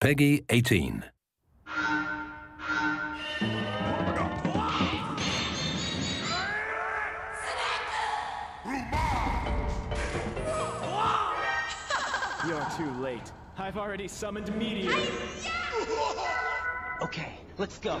PEGI 18. You're too late. I've already summoned Meteor. Okay, let's go.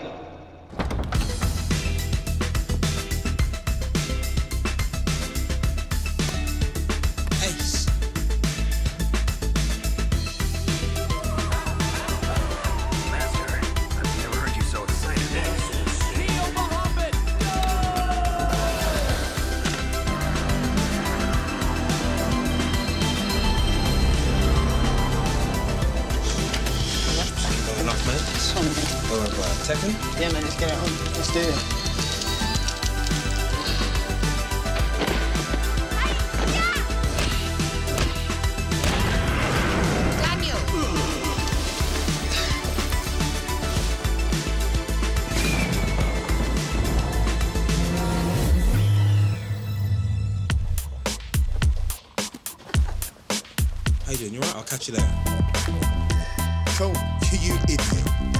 Or uh, Tekken. Yeah, man, let's get it on. Let's do it. How you doing? You alright? I'll catch you later. Cool. you idiot.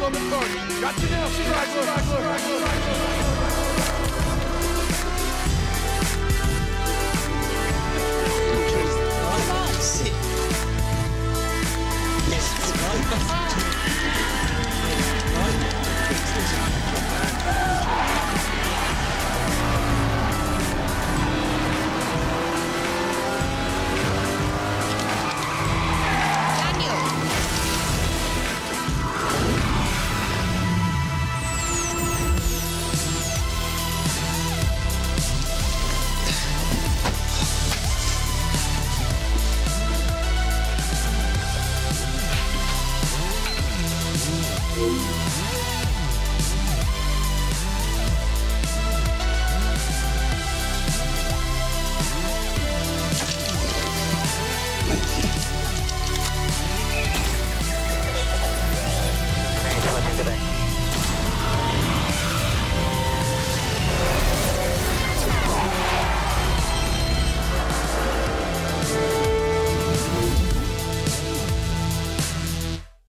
on the target. Got you now, straggler.